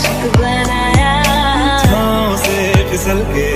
आशिक बनाया। से फिसल के